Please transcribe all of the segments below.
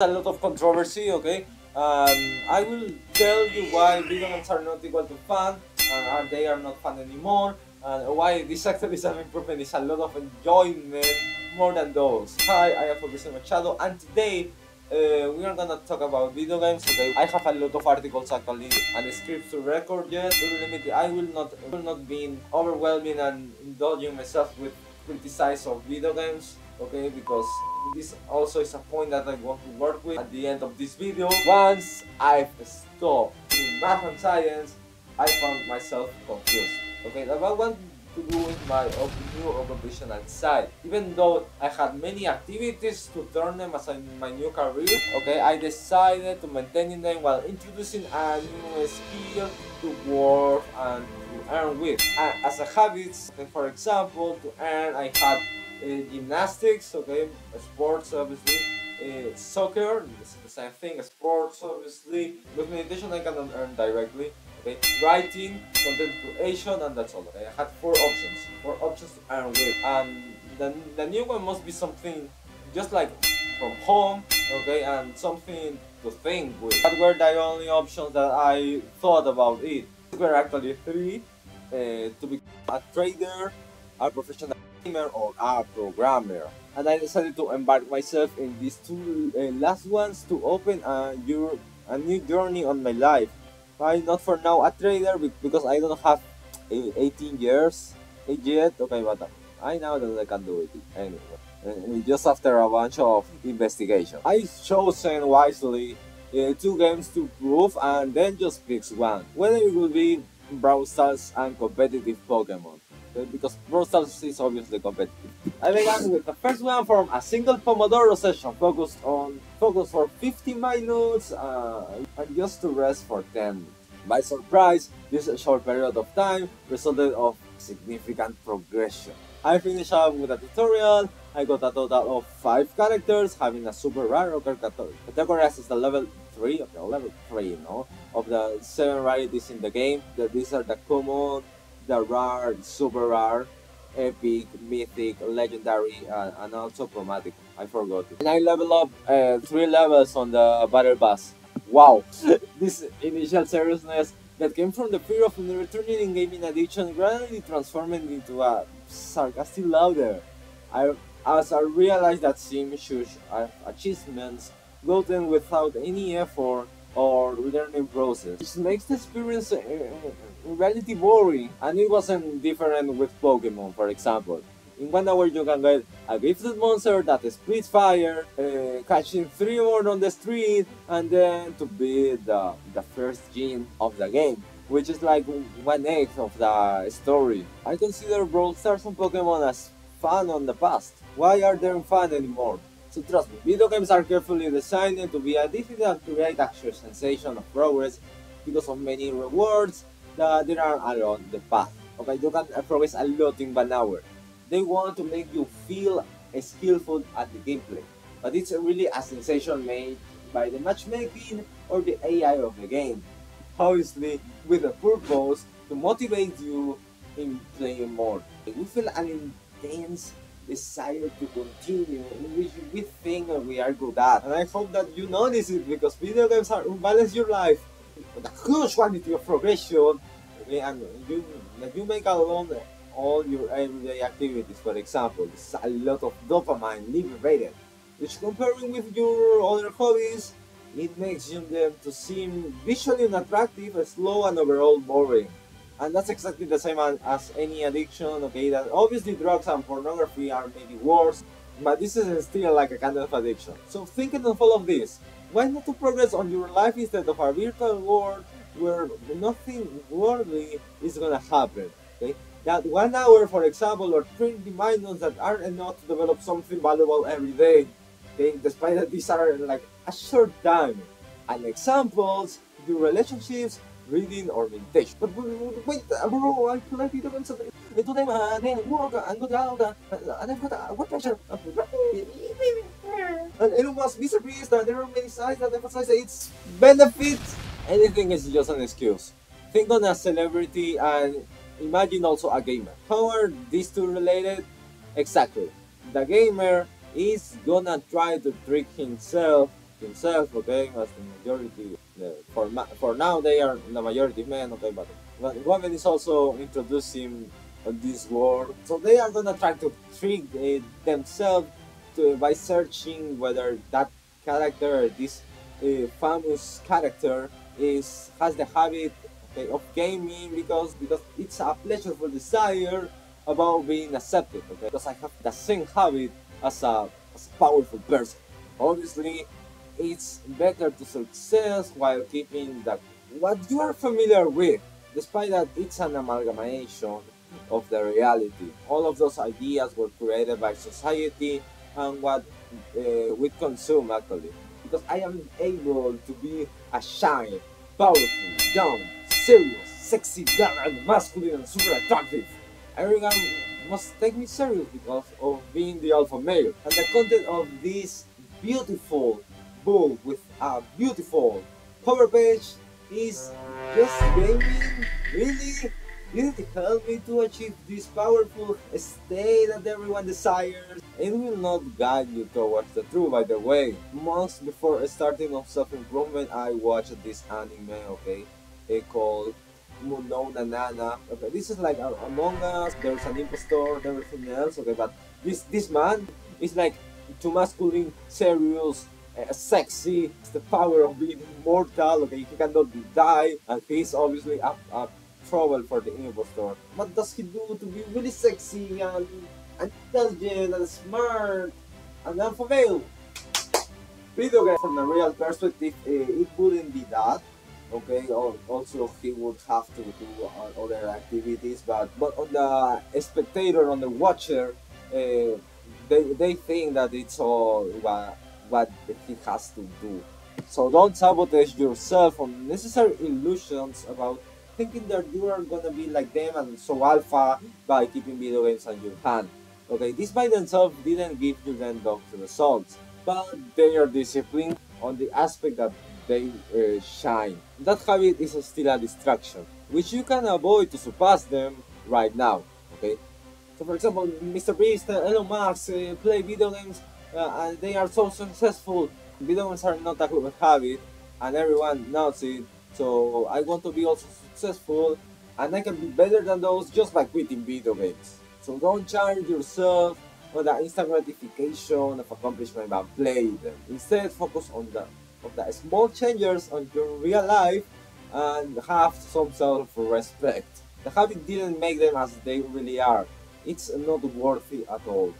a lot of controversy, okay? Um, I will tell you why video games are not equal to fun, and they are not fun anymore, and why this an improvement is a lot of enjoyment more than those. Hi, I am Fabrizzio Machado, and today uh, we are gonna talk about video games. Okay, I have a lot of articles actually and scripts to record yet. I will not will not be overwhelming and indulging myself with criticize of video games. Okay, because this also is a point that I want to work with at the end of this video. Once I've stopped in math and science, I found myself confused. Okay, about what to do with my new occupational side. Even though I had many activities to turn them as my new career, okay, I decided to maintain them while introducing a new skill to work and to earn with. as a habit, okay, for example, to earn, I had gymnastics, okay, sports obviously, uh, soccer, the same thing, sports obviously, with meditation I can earn directly, okay, writing, content creation, and that's all, okay, I had four options, four options to earn with, and the, the new one must be something just like from home, okay, and something to think with. That were the only options that I thought about it. There were actually three, uh, to be a trader, a professional or a programmer. And I decided to embark myself in these two uh, last ones to open a, new, a new journey on my life. Why not for now a trader because I don't have 18 years yet. Okay, but I know that I can do it anyway. Just after a bunch of investigation. I chosen wisely uh, two games to prove and then just pick one. Whether it will be Brawl Stars and competitive Pokemon because Stars is obviously competitive. I began with the first one from a single Pomodoro session focused on focus for 50 minutes uh, and just to rest for 10. By surprise, this short period of time resulted of significant progression. I finished up with a tutorial, I got a total of 5 characters, having a super rare category as the level 3, okay, level 3, you know, of the 7 rarities in the game. These are the common, the rare, super rare, epic, mythic, legendary, and also chromatic. I forgot it. And I level up uh, three levels on the battle pass. Wow! this initial seriousness that came from the fear of returning in gaming addiction gradually transformed into a sarcastic laughter. I, as I realized that sim huge uh, achievements gotten without any effort or learning process, which makes the experience uh, reality boring. And it wasn't different with Pokemon, for example. In one hour you can get a gifted monster that splits fire, uh, catching three more on the street, and then to be the, the first gym of the game which is like one eighth of the story. I consider Brawl Stars and Pokemon as fun on the past. Why are they fun anymore? So trust me, video games are carefully designed to be addictive and create actual sensation of progress because of many rewards, there are along the path. Okay, you can progress a lot in one hour. They want to make you feel skillful at the gameplay, but it's really a sensation made by the matchmaking or the AI of the game. Obviously, with a purpose to motivate you in playing more. We feel an intense desire to continue in which we think we are good at. And I hope that you notice it because video games are balance your life a huge quantity of progression and you you make along all your everyday activities for example a lot of dopamine liberated which comparing with your other hobbies it makes them to seem visually unattractive slow and overall boring. And that's exactly the same as any addiction okay that obviously drugs and pornography are maybe worse but this is still like a kind of addiction. So thinking of all of this why not to progress on your life instead of a virtual world where nothing worldly is gonna happen? Okay? That one hour, for example, or 20 minutes that aren't enough to develop something valuable every day. Okay? Despite that these are like a short time. And examples, do relationships, reading or meditation. But wait, uh, bro, I play video games today, I didn't work, and go out, and I've got a work pressure. And Elon Musk disagrees that uh, there are many sides that emphasize its benefits. Anything is just an excuse. Think on a celebrity and imagine also a gamer. How are these two related? Exactly. The gamer is gonna try to trick himself himself, okay, as the majority. For for now, they are the majority men, okay, but but women is also introducing this world, so they are gonna try to trick uh, themselves to, by searching whether that character, this uh, famous character, is has the habit okay, of gaming because because it's a pleasurable desire about being accepted. Okay, because I have the same habit as a, as a powerful person. Obviously, it's better to success while keeping that what you are familiar with, despite that it's an amalgamation of the reality. All of those ideas were created by society and what uh, we consume actually. Because I am able to be a shy, powerful, young, serious, sexy, and masculine, and super attractive. Everyone must take me serious because of being the alpha male. And the content of this beautiful book with a beautiful cover page is just gaming? Really? Need to help me to achieve this powerful state that everyone desires. It will not guide you towards the truth, by the way. Months before starting on self-improvement, I watched this anime, okay? It called Munou na Nana. Okay, this is like Among Us, there's an impostor, and everything else, okay? But this, this man is like too masculine, serious, uh, sexy, it's the power of being immortal, okay? He cannot die, and he's obviously a, a trouble for the impostor. What does he do to be really sexy and, and intelligent and smart and alpha male? Video game from the real perspective, uh, it wouldn't be that. Okay, also he would have to do uh, other activities, but but on the spectator, on the watcher, uh, they, they think that it's all what, what he has to do. So don't sabotage yourself on necessary illusions about thinking that you are gonna be like them and so alpha by keeping video games on your hand. Okay, this by themselves didn't give you then the results, but they are disciplined on the aspect that they uh, shine. That habit is still a distraction, which you can avoid to surpass them right now. Okay, so for example, Mr. Beast, uh, Elon Musk uh, play video games uh, and they are so successful. Video games are not a habit, and everyone knows it. So I want to be also successful and I can be better than those just by quitting video games. So don't charge yourself on the instant gratification of accomplishment by playing them. Instead, focus on the, on the small changes on your real life and have some self-respect. The habit didn't make them as they really are. It's not worthy at all.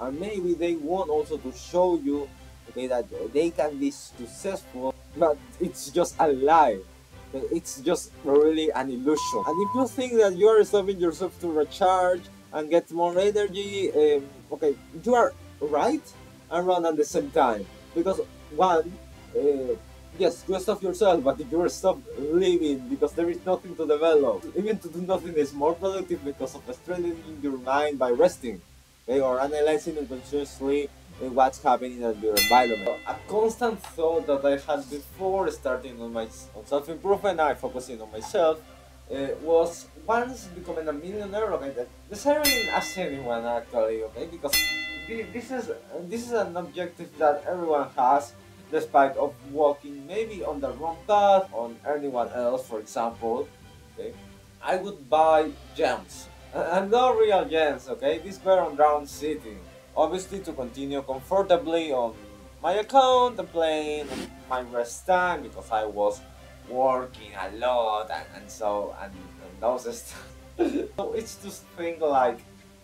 And maybe they want also to show you okay, that they can be successful, but it's just a lie it's just really an illusion. And if you think that you are stopping yourself to recharge and get more energy, um, okay, you are right and wrong at the same time. Because one, uh, yes, you stop yourself, but you are stop living because there is nothing to develop. Even to do nothing is more productive because of strengthening your mind by resting, okay, are analyzing unconsciously what's happening in your environment. A constant thought that I had before starting on my on self-improvement and focusing on myself uh, was once becoming a millionaire, okay, desiring as anyone actually, okay, because this is this is an objective that everyone has despite of walking maybe on the wrong path on anyone else for example okay i would buy gems and not real gems okay these were on Dragon City obviously to continue comfortably on my account and playing my rest time because I was working a lot and, and so and, and those stuff. so it's just think like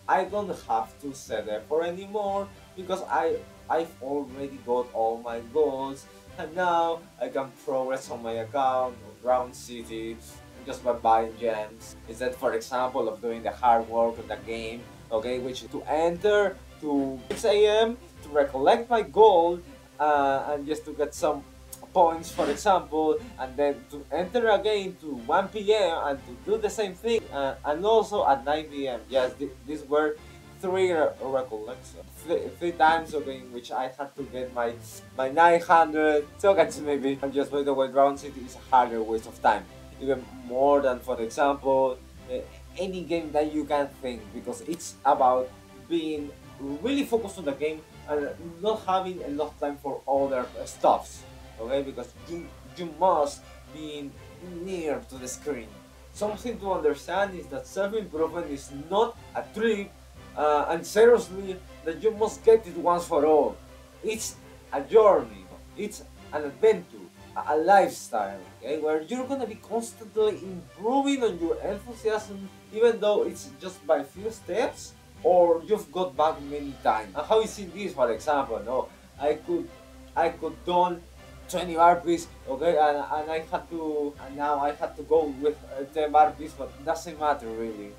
I don't have to set effort anymore because I I've already got all my goals and now I can progress on my account around city just by buying gems instead for example of doing the hard work of the game okay which to enter to 6 a.m. to recollect my gold uh, and just to get some points for example and then to enter again to 1 p.m. and to do the same thing uh, and also at 9 p.m. yes th these were three re recollections three, three times okay, in which I had to get my my 900 tokens maybe and just by the way Dragon City is a harder waste of time even more than for example uh, any game that you can think because it's about being really focused on the game and not having enough time for other stuffs. okay? Because you you must be near to the screen. Something to understand is that self-improvement is not a trick, uh, and seriously, that you must get it once for all. It's a journey. It's an adventure, a, lifestyle, okay? Where you're gonna be constantly improving on your enthusiasm, even though it's just by few steps, or you've got back many times. And how you see this, for example, no? I could, I could done 20 burpees, okay, and, and I had to, and now I had to go with uh, 10 burpees, but doesn't matter really.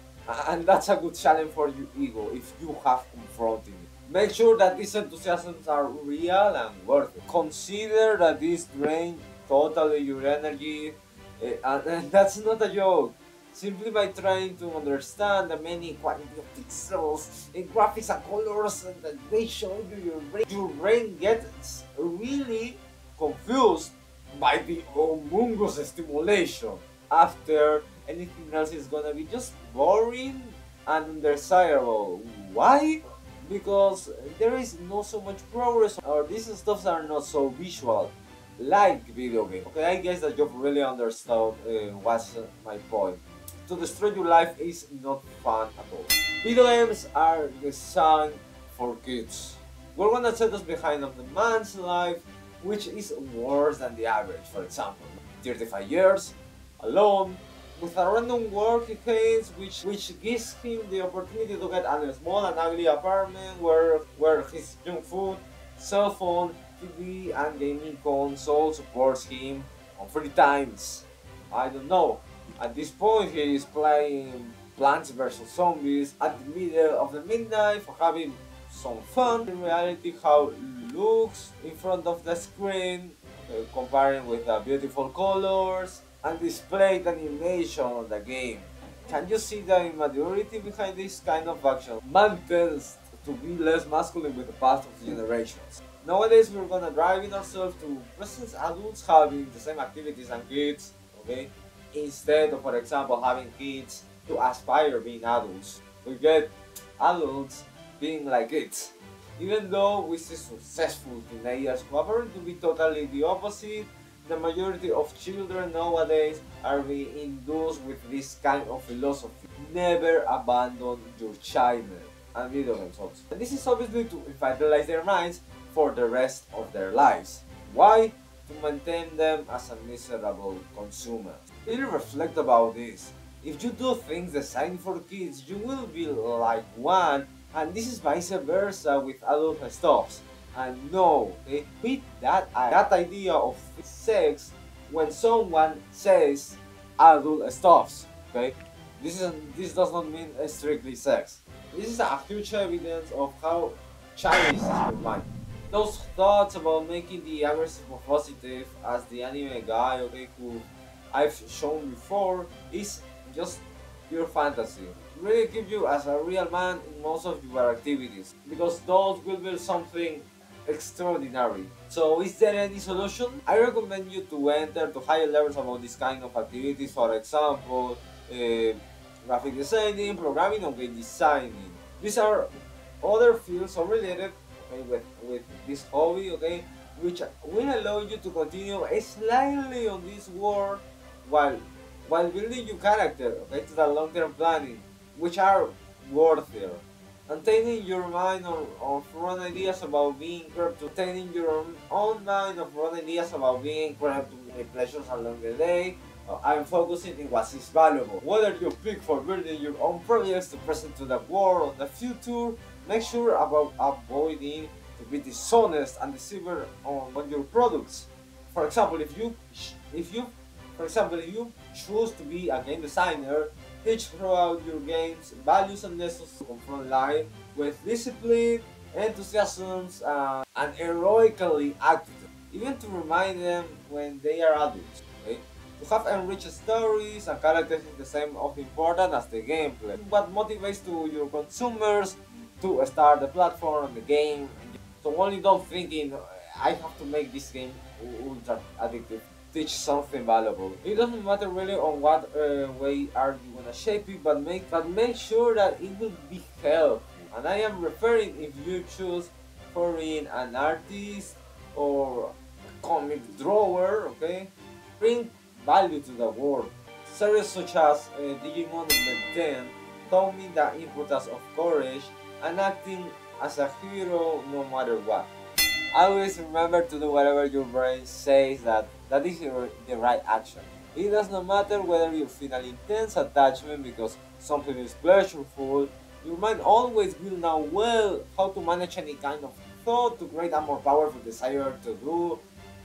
And that's a good challenge for your ego if you have confronted it. Make sure that these enthusiasms are real and worth it. Consider that this drain totally your energy, uh, and, that's not a joke simply by trying to understand the many quality of pixels and graphics and colors and that they show you your brain, your brain gets really confused by the humongous stimulation. After anything else is gonna be just boring and undesirable. Why? Because there is not so much progress or these stuffs are not so visual like video game. Okay, I guess that you've really understood uh, what's my point. To destroy your life is not fun at all. Video games are designed for kids. We're gonna set us behind of the man's life which is worse than the average. For example, 35 years, alone, with a random work he hates, which which gives him the opportunity to get a small and ugly apartment where where his junk food, cell phone, TV, and gaming console supports him on free times. I don't know. At this point, he is playing Plants vs Zombies at the middle of the midnight for having some fun. In reality, how looks in front of the screen, uh, comparing with the beautiful colors and displayed animation on the game. Can you see the immaturity behind this kind of action? Man tends to be less masculine with the past of generations. Nowadays we're gonna drive ourselves to present adults having the same activities and kids, okay? Instead of, for example, having kids to aspire being adults. We get adults being like kids. Even though we see successful teenagers who appear to be totally the opposite, the majority of children nowadays are being induced with this kind of philosophy. Never abandon your child and video games also. And this is obviously to revitalize their minds for the rest of their lives. Why? To maintain them as a miserable consumer. Really reflect about this. If you do things designed for kids, you will be like one and this is vice versa with adult stuffs. And no, okay, with that, that idea of sex when someone says adult stuffs, okay? This is this does not mean strictly sex. This is a huge evidence of how Chinese is mind. Those thoughts about making the aggressive positive as the anime guy, okay, who I've shown before, is just pure fantasy really keep you as a real man in most of your activities because those will be something extraordinary. So is there any solution? I recommend you to enter to higher levels about this kind of activities, for example, uh, graphic designing, programming, or game designing. These are other fields unrelated okay, with, with this hobby, okay, which will allow you to continue slightly on this world while while building your character, okay, to the long-term planning which are worthier. Maintaining your mind of, of wrong ideas about being corrupt, maintaining your own mind of wrong ideas about being corrupt pleasures along the day. Uh, I'm focusing in what is valuable. Whether you pick for building your own projects to present to the world or the future, make sure about avoiding to be dishonest and deceiver on, on your products. For example, if you if you for example, if you choose to be a game designer, Teach throughout your games values and lessons confront life with discipline, enthusiasm, uh, and heroically attitude, even to remind them when they are adults. Okay? To have enriched stories and characters is the same of important as the gameplay. What motivates to your consumers to start the platform the game. So only don't thinking I have to make this game ultra addictive teach something valuable. It doesn't matter really on what uh, way are you gonna shape it, but make but make sure that it will be helpful. And I am referring if you choose for being an artist or a comic drawer, okay, bring value to the world. Series such as uh, Digimon Ben 10 taught me the importance of courage and acting as a hero no matter what. Always remember to do whatever your brain says that that is the right action. It does not matter whether you feel an intense attachment because something is pleasureful, your mind always will know well how to manage any kind of thought to create a more powerful desire to do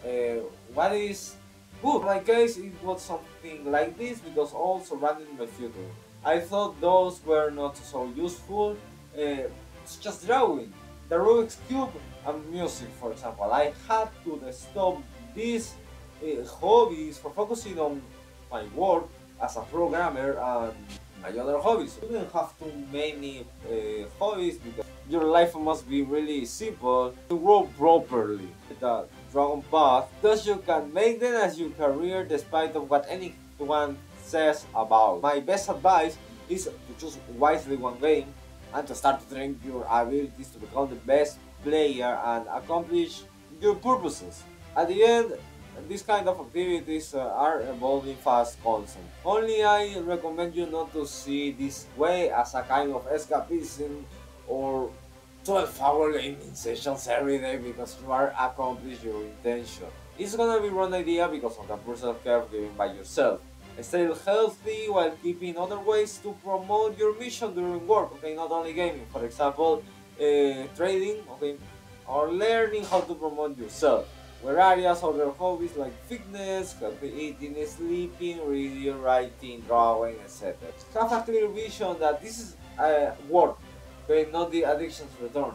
uh, what is good. In my case, it was something like this because all surrounding my future. I thought those were not so useful, uh, it's just drawing. The Rubik's Cube and music, for example. I had to stop these uh, hobbies for focusing on my work as a programmer and my other hobbies. You don't have too many uh, hobbies because your life must be really simple to grow properly. The Dragon Path, thus you can make them as your career despite of what anyone says about. My best advice is to choose wisely one game and to start to train your abilities to become the best player and accomplish your purposes. At the end, these kind of activities uh, are evolving fast constant. Only I recommend you not to see this way as a kind of escapism or 12 hour gaming sessions every day because you are accomplishing your intention. It's gonna be wrong idea because of the personal care given by yourself. Stay healthy while keeping other ways to promote your mission during work, okay, not only gaming, for example, uh, trading, okay, or learning how to promote yourself where areas of their hobbies like fitness, eating, sleeping, reading, writing, drawing, etc. Have a clear vision that this is uh, work, okay, not the addiction's return.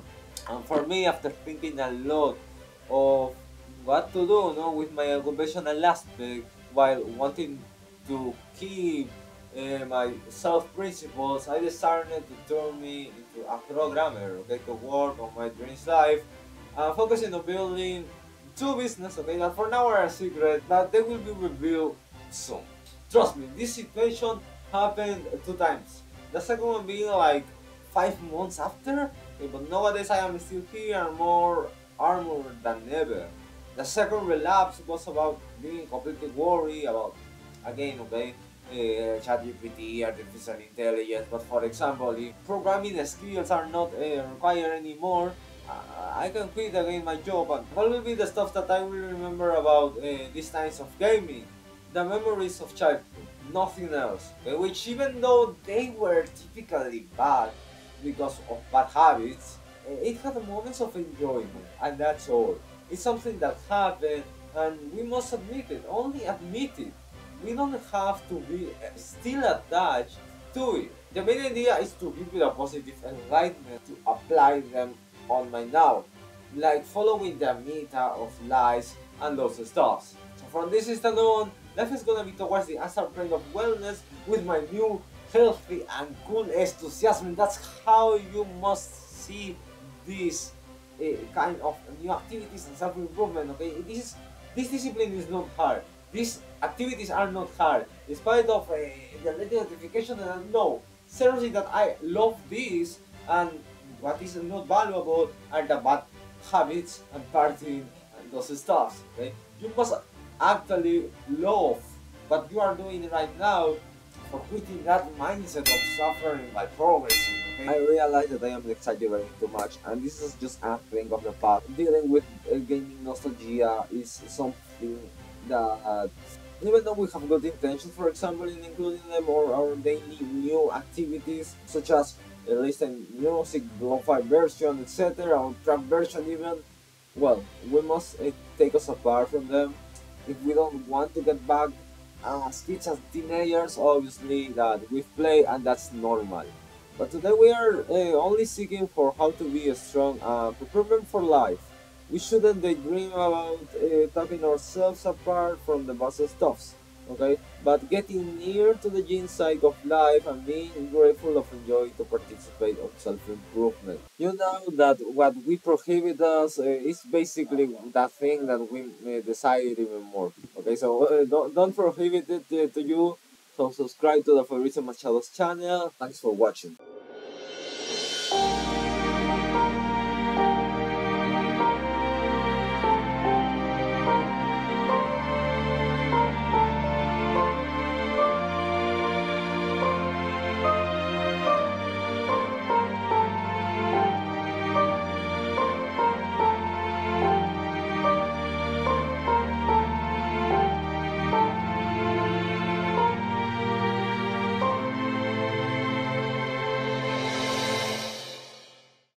And for me, after thinking a lot of what to do no, with my occupational aspect while wanting to keep uh, my self principles, I decided to turn me a programmer, okay, to work on my dreams life, uh, focusing on building two business, okay, that for now are a secret, but they will be revealed soon. Trust me, this situation happened two times. The second one being like five months after, okay, but nowadays I am still here and more armored than ever. The second relapse was about being completely worried about, again, okay, uh, ChatGPT, artificial intelligence, but for example, if programming skills are not uh, required anymore, I can quit again my job and what will be the stuff that I will remember about uh, these times of gaming? The memories of childhood, nothing else. Uh, which even though they were typically bad because of bad habits, uh, it had moments of enjoyment and that's all. It's something that happened and we must admit it, only admit it. We don't have to be uh, still attached to it. The main idea is to give you a positive enlightenment to apply them on my now, like following the meta of lies and those stuffs. So from this instant on, life is gonna be towards the answer plane of wellness with my new healthy and cool enthusiasm. That's how you must see this uh, kind of new activities and self-improvement. Okay, this this discipline is not hard. These activities are not hard, despite of uh, the notification that I know seriously that I love this and what is not valuable are the bad habits and partying and those stuff. Okay? You must actually love what you are doing right now for quitting that mindset of suffering by progressing. Okay? I realize that I am exaggerating too much, and this is just a thing of the past. Dealing with uh, gaming nostalgia is something that even though we have good intentions, for example, in including them or our daily new activities, such as listen music, lo-fi version, etc., or trap version even, well, we must uh, take us apart from them if we don't want to get back as kids, as teenagers, obviously that we've played and that's normal. But today we are uh, only seeking for how to be a strong and preparing for life. We shouldn't dream about uh, taking ourselves apart from the boss stuffs okay? But getting near to the inside of life and being grateful of enjoying to participate of self-improvement. You know that what we prohibit us uh, is basically that thing that we uh, desire even more okay? So uh, don't, don't prohibit it uh, to you. So subscribe to the Fabrizzio Machado's channel. Thanks for watching